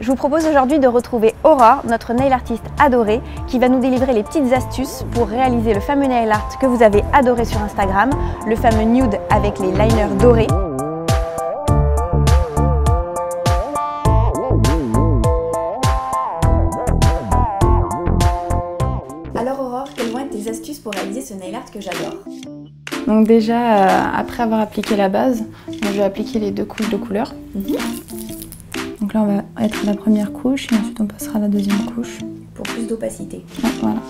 Je vous propose aujourd'hui de retrouver Aurore, notre nail artiste adorée, qui va nous délivrer les petites astuces pour réaliser le fameux nail art que vous avez adoré sur Instagram, le fameux nude avec les liners dorés. Alors Aurore, quelles vont être tes astuces pour réaliser ce nail art que j'adore? Donc déjà, euh, après avoir appliqué la base, je vais appliquer les deux couches de couleur. Mhm. Là, on va être la première couche et ensuite on passera à la deuxième couche. Pour plus d'opacité. Ouais, voilà.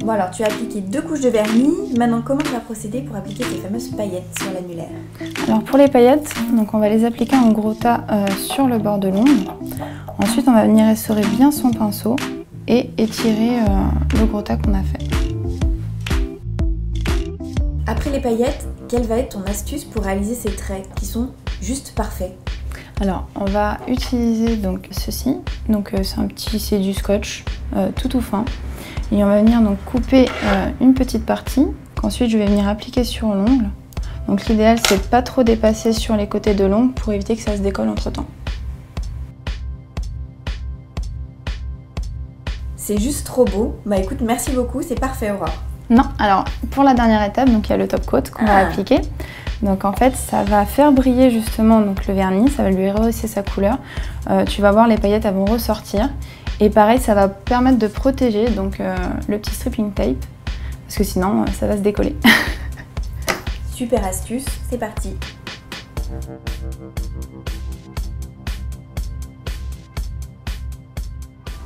Bon alors, tu as appliqué deux couches de vernis. Maintenant, comment tu vas procéder pour appliquer tes fameuses paillettes sur l'annulaire? Alors pour les paillettes, donc on va les appliquer en gros tas euh, sur le bord de l'ongle. Ensuite, on va venir essorer bien son pinceau et étirer euh, le gros tas qu'on a fait. Après les paillettes, quelle va être ton astuce pour réaliser ces traits qui sont juste parfaits? Alors, on va utiliser donc ceci. Donc euh, c'est un petit, c'est du scotch euh, tout tout fin. Et on va venir donc couper euh, une petite partie qu'ensuite je vais venir appliquer sur l'ongle. Donc l'idéal c'est de pas trop dépasser sur les côtés de l'ongle pour éviter que ça se décolle entre temps. C'est juste trop beau. Bah écoute, merci beaucoup, c'est parfait Aurore. Non, alors pour la dernière étape, donc il y a le top coat qu'on va Ah. appliquer. Donc en fait, ça va faire briller justement donc le vernis, ça va lui rehausser sa couleur. Euh, tu vas voir les paillettes elles vont ressortir et pareil, ça va permettre de protéger donc euh, le petit stripping tape parce que sinon euh, ça va se décoller. Super astuce, c'est parti.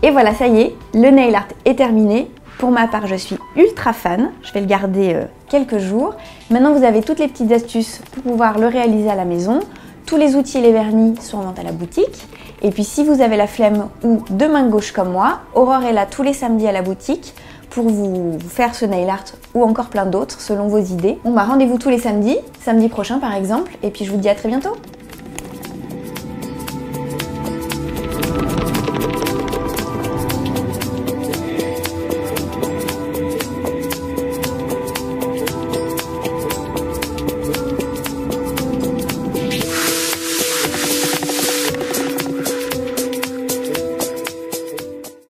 Et voilà, ça y est, le nail art est terminé. Pour ma part, je suis ultra fan. Je vais le garder euh, quelques jours. Maintenant, vous avez toutes les petites astuces pour pouvoir le réaliser à la maison. Tous les outils et les vernis sont en vente à la boutique. Et puis, si vous avez la flemme ou deux mains gauches comme moi, Aurore est là tous les samedis à la boutique pour vous faire ce nail art ou encore plein d'autres selon vos idées. Bon bah rendez-vous tous les samedis, samedi prochain par exemple, et puis je vous dis à très bientôt